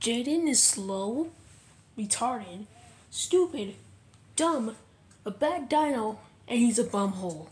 Jaden is slow, retarded, stupid, dumb, a bad dino, and he's a bumhole.